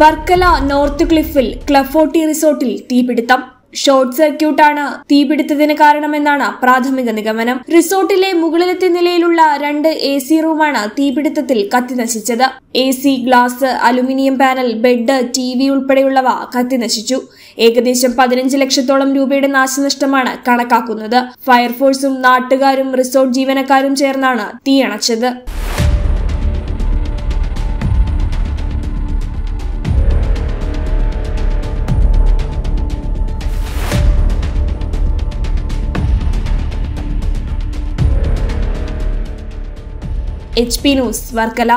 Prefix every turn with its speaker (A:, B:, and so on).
A: Varkala north ക്ലിഫിൽ ക്ലഫോട്ടി റിസോർട്ടിൽ തീപിടുത്തം. Short സർക്യൂട്ടാണ് തീപിടുത്തത്തിന് കാരണമെന്നാണ് പ്രാഥമിക നിഗമനം. റിസോർട്ടിലെ മുകളിലത്തെ നിലയിലുള്ള രണ്ട് എ സി റൂമാണ് തീപിടുത്തത്തിൽ കത്തിനശിച്ചത്. A C glass aluminium panel bed T V ഉൾപ്പെടെയുള്ളവ കത്തിനശിച്ചു. ഏകദേശം പതിനഞ്ച് ലക്ഷത്തോളം രൂപയുടെ നാശനഷ്ടമാണ് കണക്കാക്കുന്നത്. ഫയർഫോഴ്സും നാട്ടുകാരും റിസോർട്ട് ജീവനക്കാരും ചേർന്നാണ് തീയണച്ചത് എച്ച് ന്യൂസ് വർക്കല